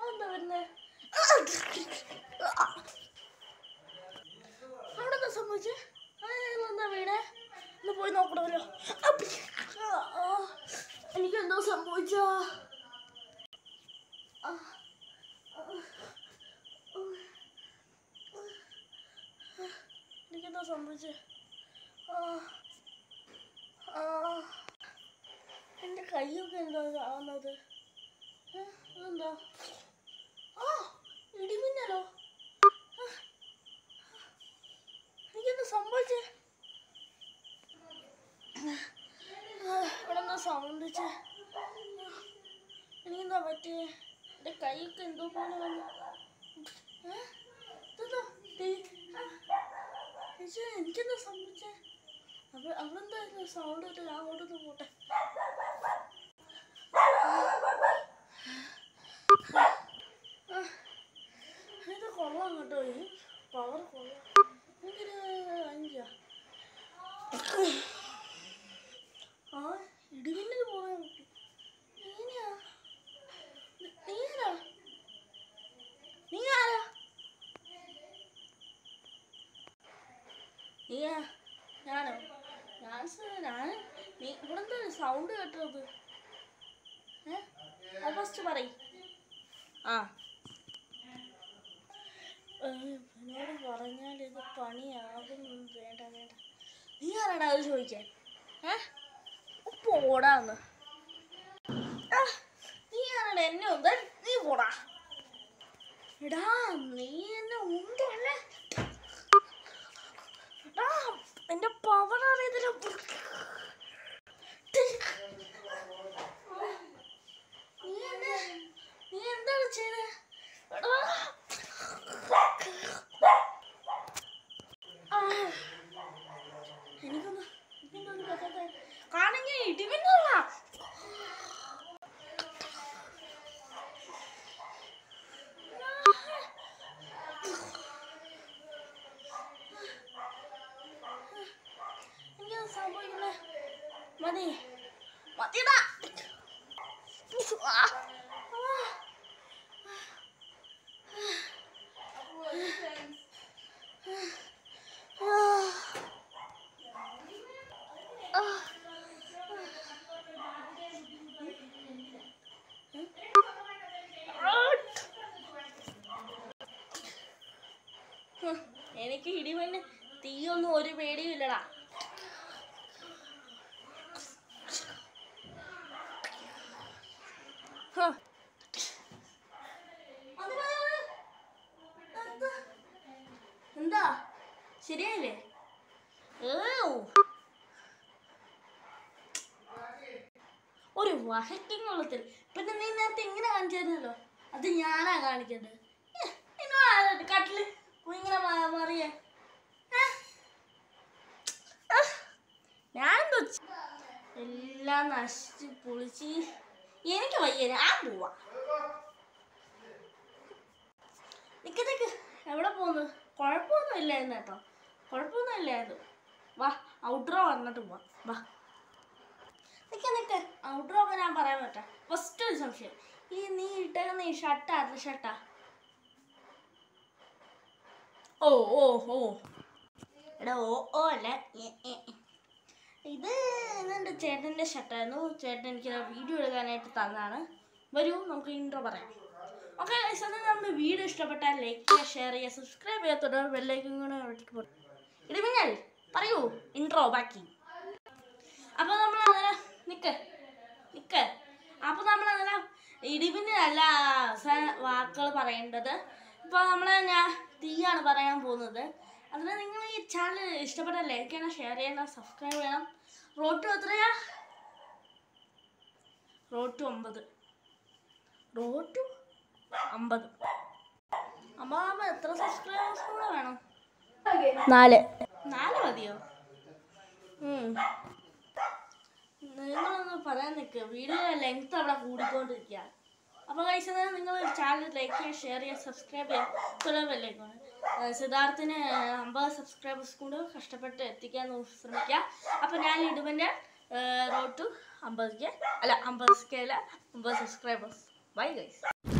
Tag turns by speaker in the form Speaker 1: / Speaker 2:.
Speaker 1: അതെന്താ വരുന്നേ അവിടെ എന്താ സംഭവിച്ചേ എന്താ വീണേ? ഒന്ന് പോയി നോക്കണമല്ലോ. എനിക്ക് എന്തോ സംഭവിച്ചോ. എനിക്കെന്തോ സംഭവിച്ചേ? എന്റെ കൈയൊക്കെ എന്തോ ആവുന്നത്? അതെന്താ? ആ ഇടിമിന്നലോ? എനിക്കെന്താ സംഭവിച്ചേ? ഇവിടെ എന്താ വെച്ചേ എനിക്കെന്താ പറ്റിയേ? എന്റെ കൈയൊക്കെ എന്തോ പോലെ വന്നു. എനിക്കെന്താ സംഭവിച്ചേ? അവിടെ എന്താ സൗണ്ട് കിട്ടില്ല അങ്ങോട്ടൊന്ന് പോട്ടെ ആ, ഇത് കൊള്ളാം കേട്ടോ ഈ പവർ കൊള്ളാം എനിക്കൊരു അഞ്ചാ ആ ഇടിമിന്നൽ പോകാൻ പറ്റി നീയാ നീ ആരാ നീ ആരാ നീയാ? ഞാനോ? ഞാൻ ഞാൻ നീ ഇവിടെ എന്താ സൗണ്ട് കേട്ടത്. ഏ? ഫസ്റ്റ് പറയ്. ആ. ഇവനോട് പറഞ്ഞാൽ ഇത് പണിയാകും വേണ്ട വേണ്ട. നീ ആരാടാ അത് ചോദിക്കാൻ ഏ? പോടാന്ന് നീ ആരാടാ? എന്നെ ഒന്ന് നീ പോടാ എടാ നീ എന്നെ ഉണ്ടല്ലേ എന്റെ പവർ അറിയത്തില്ല നീ എന്നെ നീ എന്താണ് ചെയ്തേ എടാ ആ. എനിക്കൊന്ന് എനിക്കൊന്ന് പറ്റത്തെ കാണെങ്കിൽ ഇടിമിന്നല്ല എനിക്കത് സംഭവിക്കുന്നേ മതി മതിടാ. എനിക്ക് ഇടിമണ്ണ് തീയൊന്നും ഒരു പേടിയും ഇല്ലടാ ഹ്. മതി, മതി, മതി. എന്താ? ശരിയായില്ലേ? ഒരു വഹക്കിങ്ങുള്ളത്തിൽ പിന്നെ നീ നേരത്തെ ഇങ്ങനെ കാണിച്ചായിരുന്നല്ലോ? അത് ഞാനാ ഇത് കട്ടിൽ ഇങ്ങനെ എല്ലാം നശിച്ച് പൊളിച്ച്. എനിക്ക് വയ്യ ഞാൻ പോവാ. നിക്ക് നിക്ക്. എവിടെ പോകുന്നു കുഴപ്പമൊന്നും ഇല്ലായിരുന്നു കേട്ടോ. കുഴപ്പമൊന്നും ഇല്ലായിരുന്നു വാ ഔട്ട്ഡ്രോ വന്നിട്ട് പോവാം. വാ. നിക്ക് നിക്ക്. ഔട്ട്ഡ്രോ ഒക്കെ ഞാൻ പറയാൻ പറ്റ. ഫസ്റ്റ് ഒരു സംശയം. ഈ നീ ഇട്ടേക്കുന്ന ഈ ഷർട്ടാ അത് ഷർട്ടാ ഓ ഓ ഓ. എടാ ഓ ഓ അല്ല. ഇത് ഇതെന്റെ ചേട്ടന്റെ ഷർട്ടായിരുന്നു. ചേട്ടൻ എനിക്ക് വീഡിയോ എടുക്കാനായിട്ട് തന്നതാണ്. വരൂ നമുക്ക് ഇൻട്രോ പറയാം. ഓക്കെ എന്നാൽ നമ്മുടെ വീഡിയോ ഇഷ്ടപ്പെട്ടാൽ ലൈക്ക് ചെയ്യുക ഷെയർ ചെയ്യുക സബ്സ്ക്രൈബ് ചെയ്യുക. തുടർന്ന് കൂടെ ഒട്ടിക്ക് ഇടിമിന്നൽ പറയൂ. ഇൻട്രോ ബാക്കി അപ്പോൾ നമ്മൾ അങ്ങനെ നിക്ക്. നിക്ക്. അപ്പോൾ നമ്മൾ അങ്ങനെ ഇടിവിന് നല്ല വാക്കുകൾ പറയേണ്ടത്. ഇപ്പോൾ നമ്മൾ ഞാൻ തീയാണ് പറയാൻ പോകുന്നത്. അതിന് നിങ്ങൾ ഈ ചാനൽ ഇഷ്ടപ്പെട്ട ലൈക്ക് ചെയ്യണം ഷെയർ ചെയ്യണം സബ്സ്ക്രൈബ് ചെയ്യണം. റോഡ് ടു എത്രയാ? റോഡ് ടു ഒമ്പത് റോഡ് ടു അമ്പത്. അമ്മാമ്മ എത്ര സബ്സ്ക്രൈബേഴ്സ് കൂടെ വേണം? നാല്. നാല് മതിയോ. നിങ്ങളൊന്ന് പറയാൻ നിൽക്കുക വീഡിയോ ലെങ്ത് അവിടെ കൂടിക്കൊണ്ടിരിക്കുക അപ്പോൾ കഴിച്ചത് നിങ്ങൾ ചാനൽ ലൈക്ക് ചെയ്യുക ഷെയർ ചെയ്യുക സബ്സ്ക്രൈബ് ചെയ്യുക. തുടർന്നല്ലേക്കാണ് സിദ്ധാർത്ഥിന് അമ്പത് സബ്സ്ക്രൈബേഴ്സ് കൂടെ കഷ്ടപ്പെട്ട് എത്തിക്കാൻ ശ്രമിക്കുക. അപ്പോൾ ഞാൻ ഇടുവന്റെ റോഡ് ടു അമ്പത് കെ അല്ല അമ്പത് കെ അല്ല അമ്പത് സബ്സ്ക്രൈബേഴ്സ് ബൈ ഗൈസ്